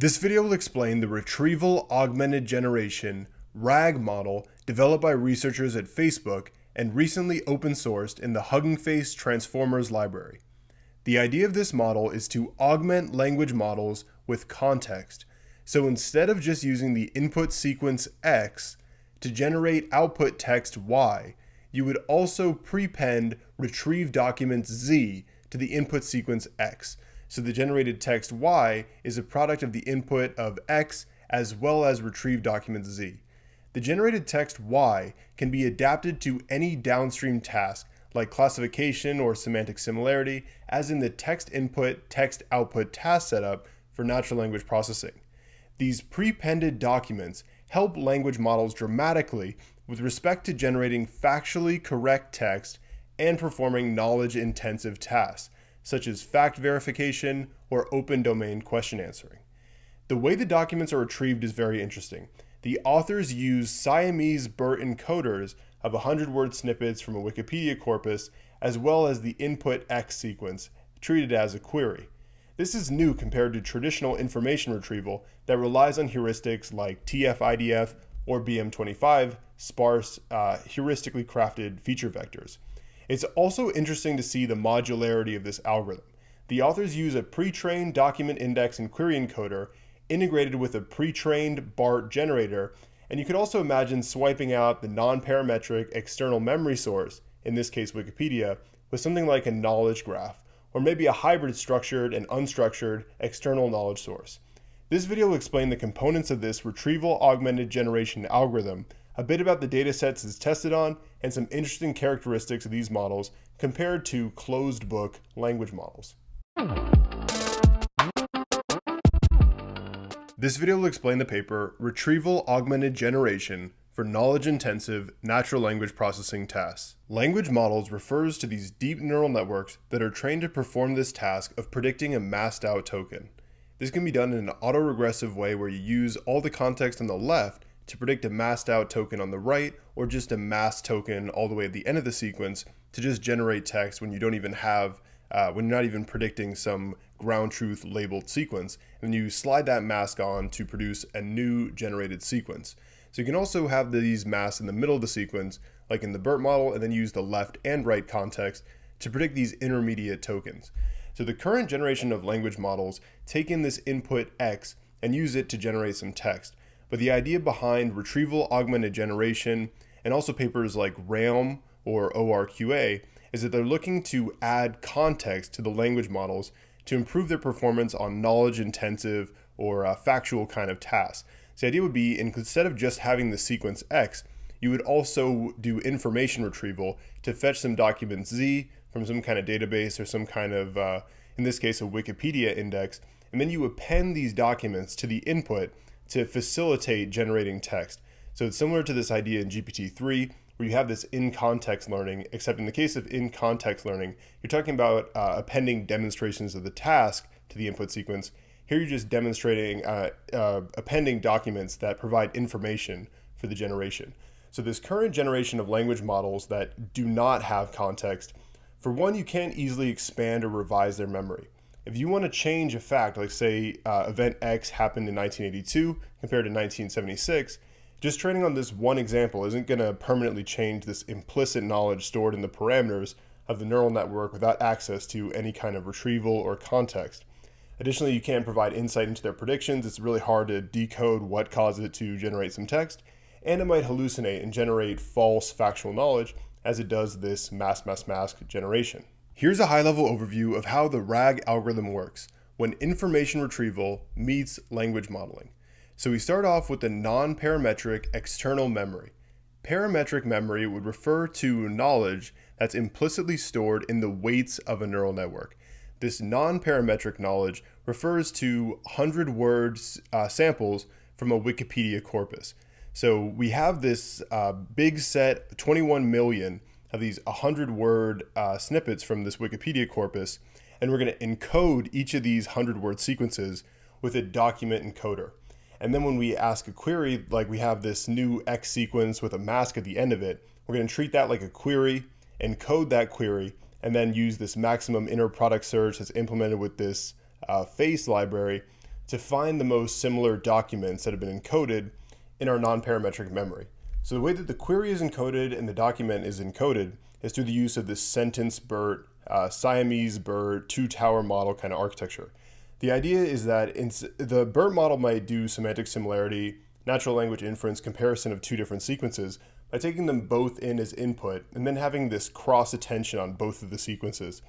This video will explain the Retrieval Augmented Generation RAG model developed by researchers at Facebook and recently open sourced in the Hugging Face Transformers library. The idea of this model is to augment language models with context. So instead of just using the input sequence X to generate output text Y, you would also prepend retrieve document Z to the input sequence X. So the generated text Y is a product of the input of X as well as retrieved document Z. The generated text Y can be adapted to any downstream task like classification or semantic similarity, as in the text input, text output task setup for natural language processing. These prepended documents help language models dramatically with respect to generating factually correct text and performing knowledge intensive tasks, such as fact verification or open domain question answering. The way the documents are retrieved is very interesting. The authors use Siamese BERT encoders of 100 word snippets from a Wikipedia corpus, as well as the input X sequence, treated as a query. This is new compared to traditional information retrieval that relies on heuristics like TF-IDF or BM25, sparse, uh, heuristically crafted feature vectors. It's also interesting to see the modularity of this algorithm. The authors use a pre-trained document index and query encoder integrated with a pre-trained BART generator, and you could also imagine swiping out the non-parametric external memory source, in this case Wikipedia, with something like a knowledge graph, or maybe a hybrid structured and unstructured external knowledge source. This video will explain the components of this retrieval augmented generation algorithm a bit about the data sets it's tested on, and some interesting characteristics of these models compared to closed book language models. This video will explain the paper Retrieval Augmented Generation for knowledge-intensive natural language processing tasks. Language models refers to these deep neural networks that are trained to perform this task of predicting a masked out token. This can be done in an autoregressive way where you use all the context on the left to predict a masked out token on the right or just a masked token all the way at the end of the sequence to just generate text when you don't even have, uh, when you're not even predicting some ground truth labeled sequence. And you slide that mask on to produce a new generated sequence. So you can also have these masks in the middle of the sequence, like in the BERT model, and then use the left and right context to predict these intermediate tokens. So the current generation of language models take in this input X and use it to generate some text. But the idea behind retrieval augmented generation and also papers like REALM or ORQA is that they're looking to add context to the language models to improve their performance on knowledge intensive or uh, factual kind of tasks. So the idea would be instead of just having the sequence X, you would also do information retrieval to fetch some document Z from some kind of database or some kind of, uh, in this case, a Wikipedia index, and then you append these documents to the input to facilitate generating text. So it's similar to this idea in GPT-3 where you have this in-context learning, except in the case of in-context learning, you're talking about uh, appending demonstrations of the task to the input sequence. Here you're just demonstrating, uh, uh, appending documents that provide information for the generation. So this current generation of language models that do not have context, for one, you can't easily expand or revise their memory if you want to change a fact, like say uh, event X happened in 1982 compared to 1976, just training on this one example isn't going to permanently change this implicit knowledge stored in the parameters of the neural network without access to any kind of retrieval or context. Additionally, you can't provide insight into their predictions. It's really hard to decode what caused it to generate some text, and it might hallucinate and generate false factual knowledge as it does this mask mask mask generation. Here's a high-level overview of how the RAG algorithm works when information retrieval meets language modeling. So we start off with the non-parametric external memory. Parametric memory would refer to knowledge that's implicitly stored in the weights of a neural network. This non-parametric knowledge refers to 100 words uh, samples from a Wikipedia corpus. So we have this uh, big set, 21 million, of these 100 word uh, snippets from this Wikipedia corpus, and we're going to encode each of these 100 word sequences with a document encoder. And then when we ask a query, like we have this new X sequence with a mask at the end of it, we're going to treat that like a query, encode that query, and then use this maximum inner product search that's implemented with this uh, FAISS library to find the most similar documents that have been encoded in our non-parametric memory. So the way that the query is encoded and the document is encoded is through the use of this sentence BERT, uh, Siamese BERT, two tower model kind of architecture. The idea is that the BERT model might do semantic similarity, natural language inference, comparison of two different sequences by taking them both in as input and then having this cross attention on both of the sequences.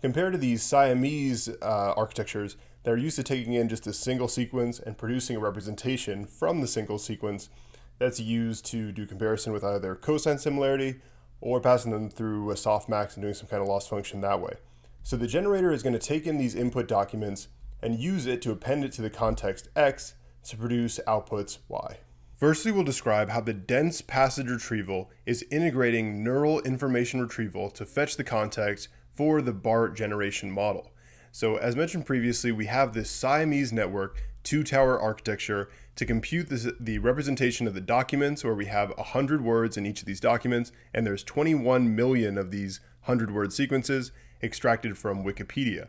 Compared to these Siamese uh, architectures they're used to taking in just a single sequence and producing a representation from the single sequence that's used to do comparison with either cosine similarity or passing them through a softmax and doing some kind of loss function that way. So the generator is going to take in these input documents and use it to append it to the context X to produce outputs Y. Firstly, we'll describe how the dense passage retrieval is integrating neural information retrieval to fetch the context for the BART generation model. So as mentioned previously, we have this Siamese network two tower architecture to compute this, the representation of the documents where we have 100 words in each of these documents and there's 21 million of these 100 word sequences extracted from Wikipedia.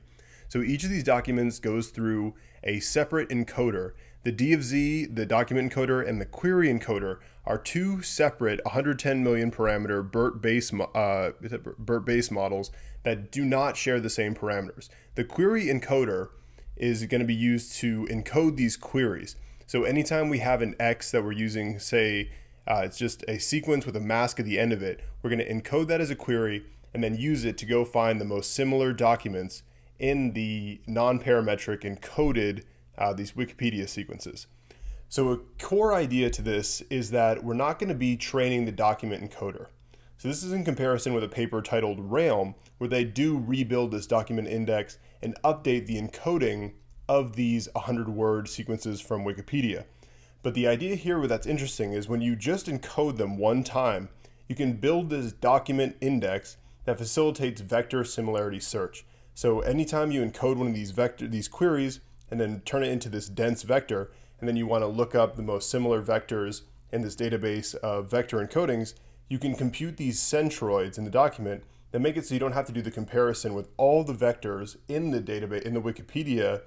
So each of these documents goes through a separate encoder. The D of Z, the document encoder, and the query encoder are two separate 110 million parameter BERT base, uh, BERT base models that do not share the same parameters. The query encoder is going to be used to encode these queries. So anytime we have an X that we're using, say, uh, it's just a sequence with a mask at the end of it, we're going to encode that as a query and then use it to go find the most similar documents in the non-parametric encoded uh, these Wikipedia sequences. So a core idea to this is that we're not going to be training the document encoder. So this is in comparison with a paper titled Realm, where they do rebuild this document index and update the encoding of these 100 word sequences from Wikipedia. But the idea here where that's interesting is when you just encode them one time, you can build this document index that facilitates vector similarity search. So anytime you encode one of these vector these queries and then turn it into this dense vector, and then you want to look up the most similar vectors in this database of vector encodings, you can compute these centroids in the document that make it so you don't have to do the comparison with all the vectors in the database, in the Wikipedia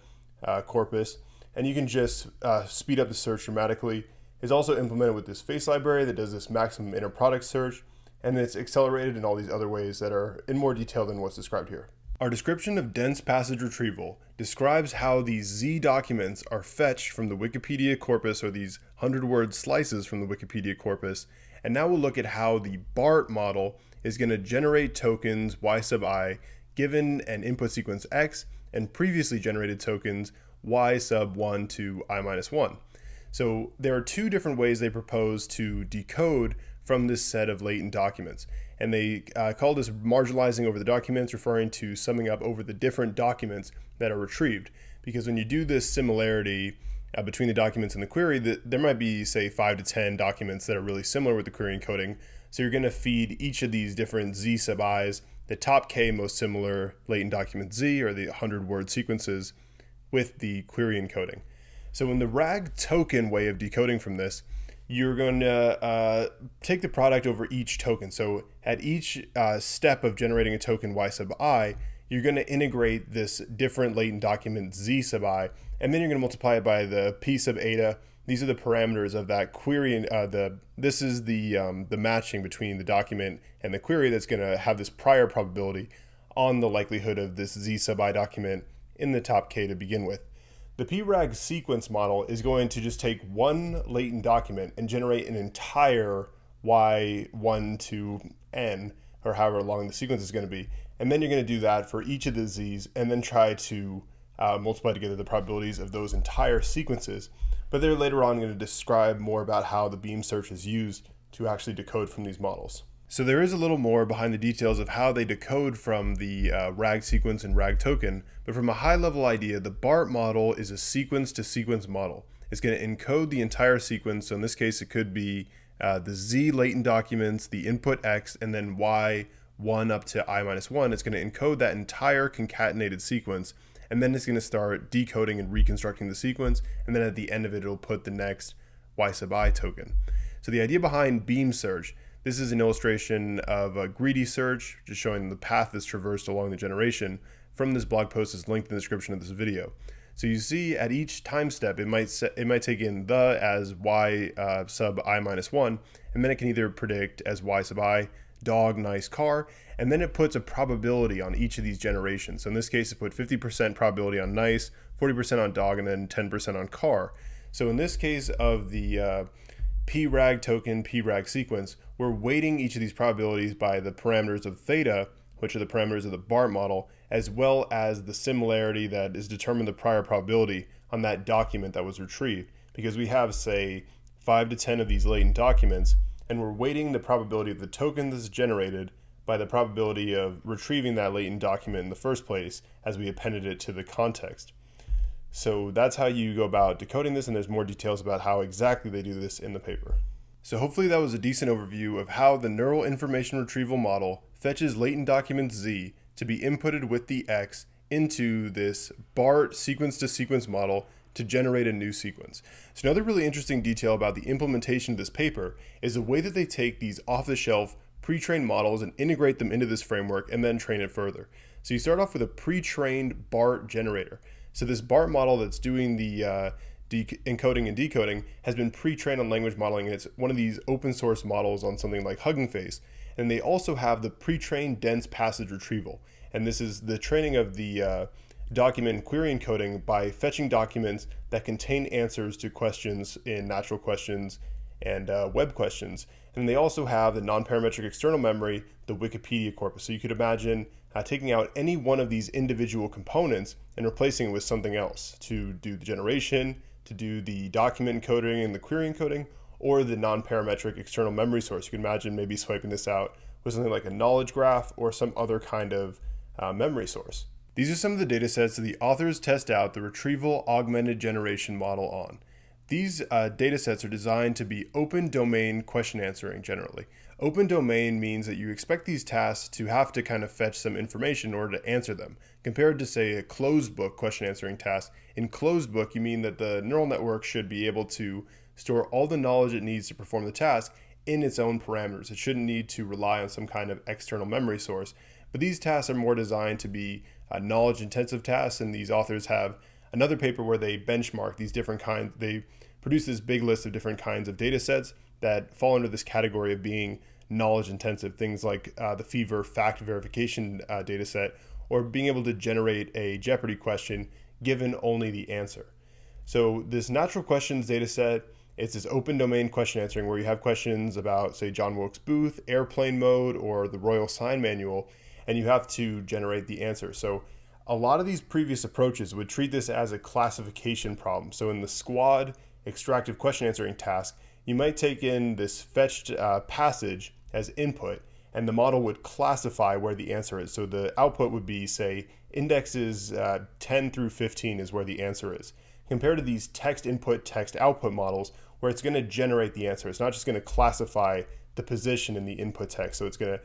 uh, corpus, and you can just uh, speed up the search dramatically. It's also implemented with this FAISS library that does this maximum inner product search, and it's accelerated in all these other ways that are in more detail than what's described here. Our description of dense passage retrieval describes how these Z documents are fetched from the Wikipedia corpus or these 100 word slices from the Wikipedia corpus. And now we'll look at how the BART model is going to generate tokens y sub i given an input sequence x and previously generated tokens y sub 1 to i minus 1. So there are two different ways they propose to decode from this set of latent documents. And they uh, call this marginalizing over the documents, referring to summing up over the different documents that are retrieved. Because when you do this similarity uh, between the documents and the query, the, there might be, say, five to 10 documents that are really similar with the query encoding, so you're going to feed each of these different Z sub i's, the top K most similar latent document Z or the 100 word sequences with the query encoding. So in the RAG token way of decoding from this, you're going to uh, take the product over each token. So at each uh, step of generating a token Y sub i, you're going to integrate this different latent document Z sub i, and then you're going to multiply it by the P sub eta these are the parameters of that query. Uh, the this is the um, the matching between the document and the query that's going to have this prior probability on the likelihood of this z sub i document in the top k to begin with. The PRAG sequence model is going to just take one latent document and generate an entire y1 to n, or however long the sequence is going to be. And then you're going to do that for each of the z's and then try to uh, multiply together the probabilities of those entire sequences but they're later on going to describe more about how the beam search is used to actually decode from these models. So there is a little more behind the details of how they decode from the uh, RAG sequence and RAG token, but from a high level idea, the BART model is a sequence to sequence model. It's going to encode the entire sequence, so in this case it could be uh, the Z latent documents, the input X, and then Y 1 up to I minus 1. It's going to encode that entire concatenated sequence and then it's going to start decoding and reconstructing the sequence, and then at the end of it, it'll put the next y sub i token. So the idea behind beam search, this is an illustration of a greedy search, just showing the path that's traversed along the generation. From this blog post is linked in the description of this video. So you see at each time step, it might set, it might take in the as y uh, sub i minus one, and then it can either predict as y sub i, dog, nice car, and then it puts a probability on each of these generations. So in this case, it put 50% probability on nice, 40% on dog, and then 10% on car. So in this case of the uh, PRAG token, PRAG sequence, we're weighting each of these probabilities by the parameters of theta, which are the parameters of the BART model, as well as the similarity that is determined the prior probability on that document that was retrieved. Because we have, say, 5 to 10 of these latent documents, and we're weighting the probability of the token that's generated by the probability of retrieving that latent document in the first place as we appended it to the context. So that's how you go about decoding this, and there's more details about how exactly they do this in the paper. So hopefully that was a decent overview of how the neural information retrieval model fetches latent document Z to be inputted with the X into this BART sequence to sequence model to generate a new sequence. So another really interesting detail about the implementation of this paper is the way that they take these off-the-shelf pre-trained models and integrate them into this framework and then train it further. So you start off with a pre-trained BART generator. So this BART model that's doing the uh, encoding and decoding has been pre-trained on language modeling and it's one of these open source models on something like Hugging Face. And they also have the pre-trained dense passage retrieval. And this is the training of the uh, document query encoding by fetching documents that contain answers to questions in natural questions and uh, web questions. And they also have the non-parametric external memory, the Wikipedia corpus. So you could imagine uh, taking out any one of these individual components and replacing it with something else to do the generation, to do the document encoding and the query encoding, or the non-parametric external memory source. You can imagine maybe swiping this out with something like a knowledge graph or some other kind of uh, memory source. These are some of the data sets that the authors test out the retrieval augmented generation model on. These uh, data sets are designed to be open domain question answering generally. Open domain means that you expect these tasks to have to kind of fetch some information in order to answer them, compared to, say, a closed book question answering task. In closed book, you mean that the neural network should be able to store all the knowledge it needs to perform the task in its own parameters. It shouldn't need to rely on some kind of external memory source. But these tasks are more designed to be uh, knowledge intensive tasks, and these authors have another paper where they benchmark these different kinds. They produce this big list of different kinds of data sets that fall under this category of being knowledge intensive, things like uh, the Fever fact verification uh, data set, or being able to generate a Jeopardy question given only the answer. So this natural questions data set, it's this open domain question answering where you have questions about, say, John Wilkes Booth, airplane mode, or the Royal Sign Manual, and you have to generate the answer. So a lot of these previous approaches would treat this as a classification problem. So in the squad extractive question answering task, you might take in this fetched uh, passage as input, and the model would classify where the answer is. So the output would be, say, indexes uh, 10 through 15 is where the answer is. Compared to these text input, text output models, where it's going to generate the answer. It's not just going to classify the position in the input text. So it's going to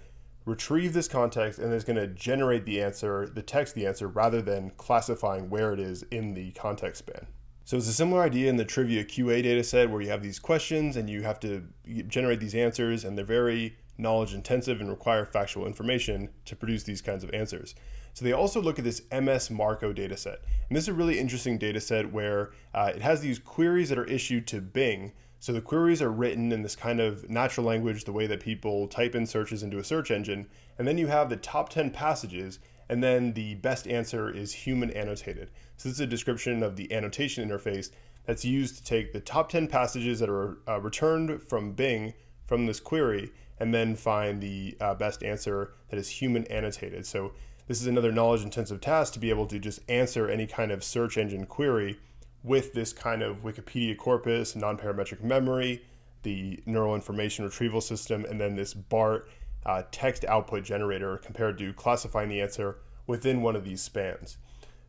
retrieve this context and it's going to generate the answer, the text the answer, rather than classifying where it is in the context span. So it's a similar idea in the trivia QA data set where you have these questions and you have to generate these answers and they're very knowledge intensive and require factual information to produce these kinds of answers. So they also look at this MS Marco dataset. And this is a really interesting dataset where uh, it has these queries that are issued to Bing. So the queries are written in this kind of natural language, the way that people type in searches into a search engine. And then you have the top 10 passages and then the best answer is human annotated. So this is a description of the annotation interface that's used to take the top 10 passages that are uh, returned from Bing from this query and then find the uh, best answer that is human annotated. So this is another knowledge intensive task to be able to just answer any kind of search engine query with this kind of Wikipedia corpus, non-parametric memory, the neural information retrieval system, and then this BART uh, text output generator compared to classifying the answer within one of these spans.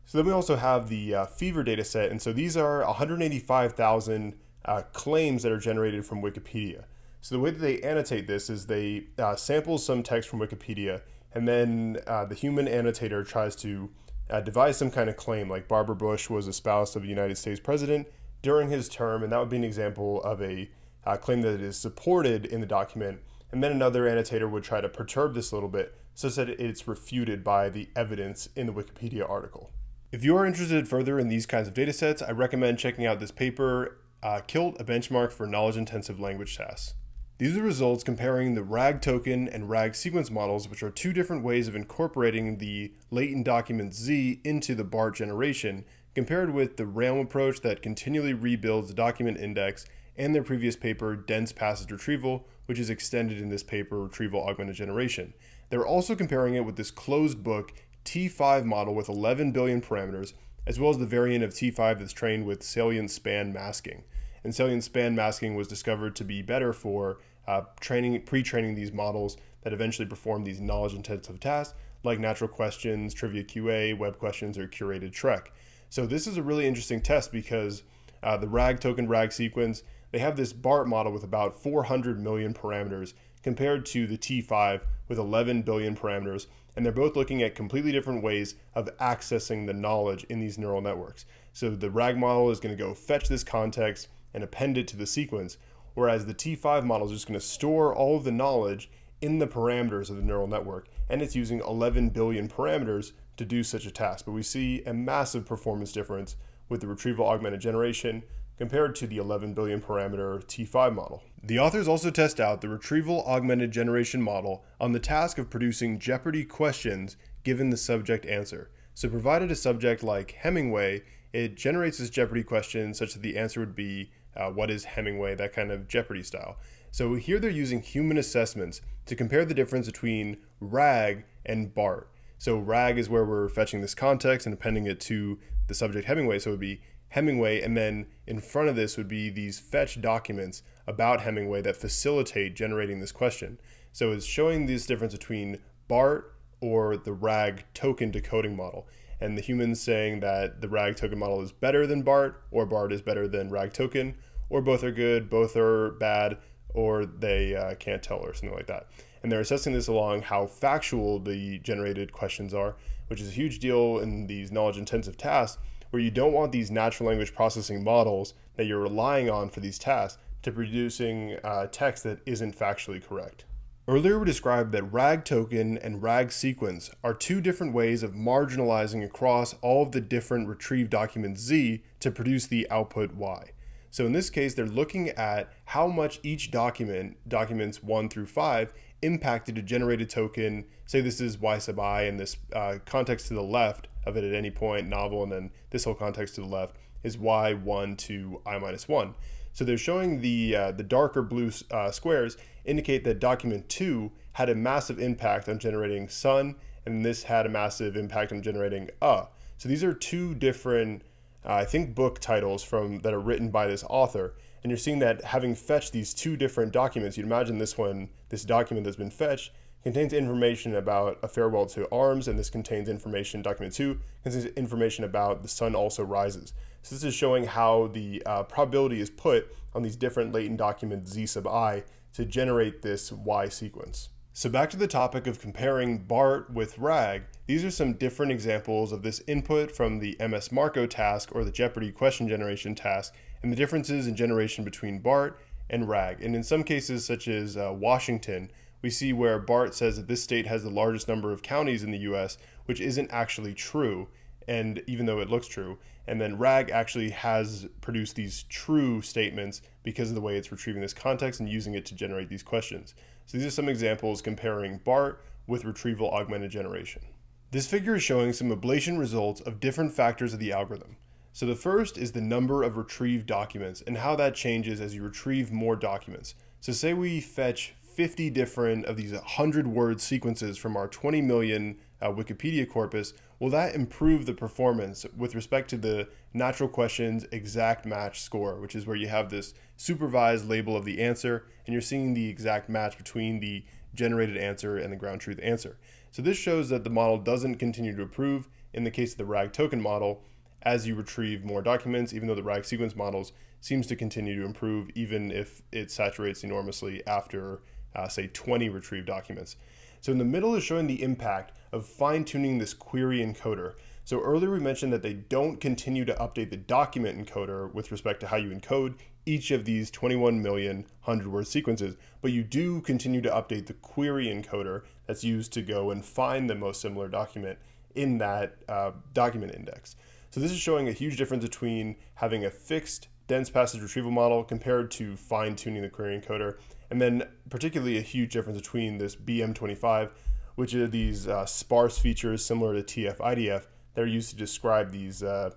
So then we also have the uh, fever data set, and so these are 185,000 uh, claims that are generated from Wikipedia. So the way that they annotate this is they uh, sample some text from Wikipedia, and then uh, the human annotator tries to uh, devise some kind of claim, like Barbara Bush was a spouse of a United States president during his term, and that would be an example of a uh, claim that is supported in the document and then another annotator would try to perturb this a little bit such that it's refuted by the evidence in the Wikipedia article. If you are interested further in these kinds of datasets, I recommend checking out this paper, uh, KILT, a benchmark for knowledge-intensive language tasks. These are results comparing the RAG token and RAG sequence models, which are two different ways of incorporating the latent document Z into the BART generation, compared with the Realm approach that continually rebuilds the document index and their previous paper, Dense Passage Retrieval, which is extended in this paper, Retrieval Augmented Generation. They're also comparing it with this closed book T5 model with 11 billion parameters, as well as the variant of T5 that's trained with salient span masking. And salient span masking was discovered to be better for uh, training, pre-training these models that eventually perform these knowledge-intensive tasks like natural questions, trivia QA, web questions, or CuratedTrec. So this is a really interesting test because uh, the RAG token RAG sequence, they have this BART model with about 400 million parameters compared to the T5 with 11 billion parameters. And they're both looking at completely different ways of accessing the knowledge in these neural networks. So the RAG model is going to go fetch this context and append it to the sequence, whereas the T5 model is just going to store all of the knowledge in the parameters of the neural network. And it's using 11 billion parameters to do such a task. But we see a massive performance difference with the retrieval augmented generation compared to the 11 billion parameter T5 model. The authors also test out the retrieval augmented generation model on the task of producing Jeopardy questions given the subject answer. So provided a subject like Hemingway, it generates this Jeopardy question such that the answer would be, uh, what is Hemingway, that kind of Jeopardy style. So here they're using human assessments to compare the difference between RAG and BART. So RAG is where we're fetching this context and appending it to the subject Hemingway. So it would be Hemingway, and then in front of this would be these fetch documents about Hemingway that facilitate generating this question. So it's showing this difference between BART or the RAG token decoding model. And the humans saying that the RAG token model is better than BART, or BART is better than RAG token, or both are good, both are bad, or they uh, can't tell, or something like that. And they're assessing this along how factual the generated questions are, which is a huge deal in these knowledge intensive tasks where you don't want these natural language processing models that you're relying on for these tasks to producing uh, text that isn't factually correct. Earlier we described that RAG token and RAG sequence are two different ways of marginalizing across all of the different retrieved documents Z to produce the output Y. So in this case, they're looking at how much each document, documents one through five, impacted a generated token. Say this is y sub i, and this uh, context to the left of it at any point, novel, and then this whole context to the left is y1 to i minus 1. So they're showing the, uh, the darker blue uh, squares indicate that document 2 had a massive impact on generating sun, and this had a massive impact on generating uh. So these are two different uh, I think book titles from that are written by this author and you're seeing that having fetched these two different documents you'd imagine this one this document that's been fetched contains information about a farewell to arms and this contains information document 2 contains information about the sun also rises. So this is showing how the uh, probability is put on these different latent documents z sub i to generate this y sequence. So back to the topic of comparing BART with RAG, these are some different examples of this input from the MS Marco task or the Jeopardy question generation task and the differences in generation between BART and RAG. And in some cases, such as uh, Washington, we see where BART says that this state has the largest number of counties in the US, which isn't actually true, and even though it looks true. And then RAG actually has produced these true statements because of the way it's retrieving this context and using it to generate these questions. So these are some examples comparing BART with retrieval augmented generation. This figure is showing some ablation results of different factors of the algorithm. So the first is the number of retrieved documents and how that changes as you retrieve more documents. So say we fetch 50 different of these 100 word sequences from our 20 million uh, Wikipedia corpus, will that improve the performance with respect to the natural questions exact match score, which is where you have this supervised label of the answer and you're seeing the exact match between the generated answer and the ground truth answer. So this shows that the model doesn't continue to improve in the case of the RAG token model as you retrieve more documents, even though the RAG sequence models seems to continue to improve even if it saturates enormously after uh, say 20 retrieved documents. So in the middle is showing the impact of fine tuning this query encoder. So earlier we mentioned that they don't continue to update the document encoder with respect to how you encode each of these 21 million 100 word sequences, but you do continue to update the query encoder that's used to go and find the most similar document in that uh, document index. So this is showing a huge difference between having a fixed dense passage retrieval model compared to fine tuning the query encoder. And then particularly a huge difference between this BM25, which are these uh, sparse features similar to TF IDF that are used to describe these uh,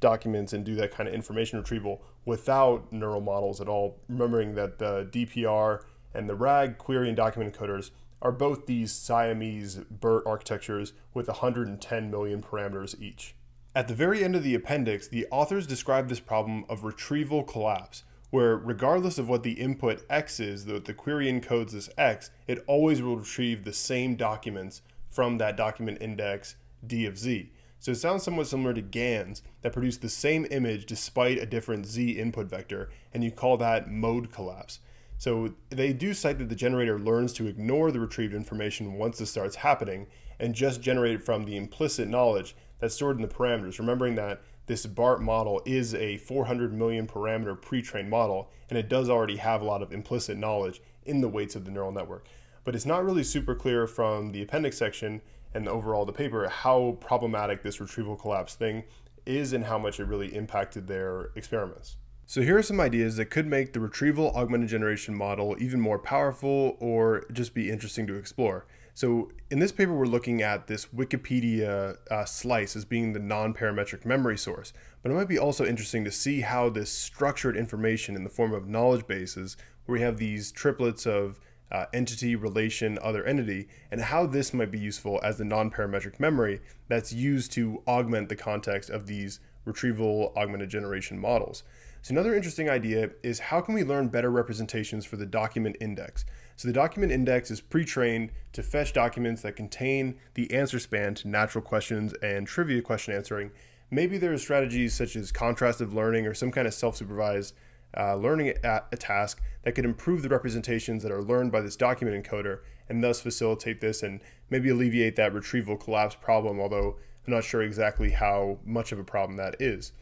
documents and do that kind of information retrieval without neural models at all. Remembering that the DPR and the RAG query and document encoders are both these Siamese BERT architectures with 110 million parameters each. At the very end of the appendix, the authors describe this problem of retrieval collapse, where regardless of what the input x is, that the query encodes as x, it always will retrieve the same documents from that document index d of z. So it sounds somewhat similar to GANs that produce the same image despite a different z input vector, and you call that mode collapse. So they do cite that the generator learns to ignore the retrieved information once this starts happening and just generate it from the implicit knowledge that's stored in the parameters, remembering that this BART model is a 400 million parameter pre-trained model, and it does already have a lot of implicit knowledge in the weights of the neural network. But it's not really super clear from the appendix section and overall the paper how problematic this retrieval collapse thing is and how much it really impacted their experiments. So here are some ideas that could make the retrieval augmented generation model even more powerful or just be interesting to explore. So in this paper, we're looking at this Wikipedia uh, slice as being the non-parametric memory source, but it might be also interesting to see how this structured information in the form of knowledge bases, where we have these triplets of uh, entity, relation, other entity, and how this might be useful as the non-parametric memory that's used to augment the context of these retrieval augmented generation models. So another interesting idea is how can we learn better representations for the document index? So the document index is pre-trained to fetch documents that contain the answer span to natural questions and trivia question answering. Maybe there are strategies such as contrastive learning or some kind of self-supervised uh, learning at a task that could improve the representations that are learned by this document encoder and thus facilitate this and maybe alleviate that retrieval collapse problem, although I'm not sure exactly how much of a problem that is.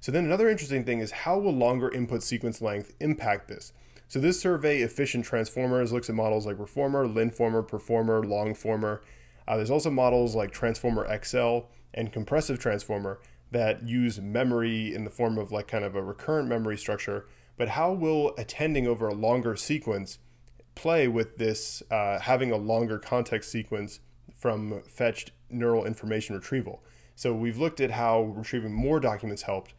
So then another interesting thing is how will longer input sequence length impact this? So this survey, Efficient Transformers, looks at models like Reformer, Linformer, Performer, Longformer. Uh, there's also models like Transformer XL and Compressive Transformer that use memory in the form of like kind of a recurrent memory structure. But how will attending over a longer sequence play with this uh, having a longer context sequence from fetched neural information retrieval? So we've looked at how retrieving more documents helped,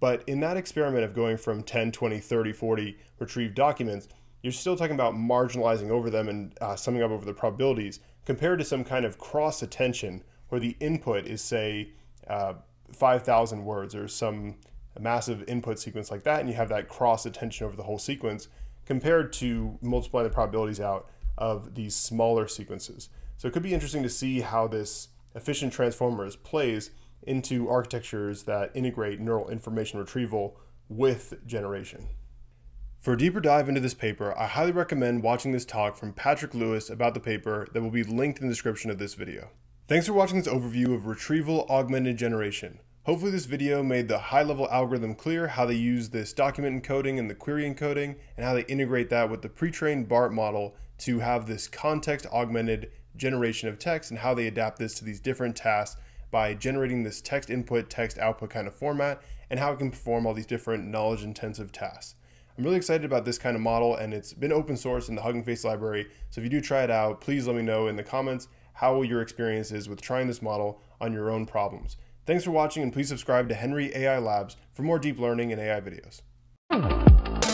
but in that experiment of going from 10, 20, 30, 40 retrieved documents, you're still talking about marginalizing over them and uh, summing up over the probabilities compared to some kind of cross attention where the input is, say, uh, 5,000 words or some massive input sequence like that, and you have that cross attention over the whole sequence compared to multiplying the probabilities out of these smaller sequences. So it could be interesting to see how this efficient transformers plays into architectures that integrate neural information retrieval with generation. For a deeper dive into this paper, I highly recommend watching this talk from Patrick Lewis about the paper that will be linked in the description of this video. Thanks for watching this overview of retrieval augmented generation. Hopefully this video made the high-level algorithm clear, how they use this document encoding and the query encoding, and how they integrate that with the pre-trained BART model to have this context augmented generation of text and how they adapt this to these different tasks by generating this text input, text output kind of format, and how it can perform all these different knowledge intensive tasks. I'm really excited about this kind of model and it's been open source in the Hugging Face library. So if you do try it out, please let me know in the comments how your experience is with trying this model on your own problems. Thanks for watching and please subscribe to Henry AI Labs for more deep learning and AI videos.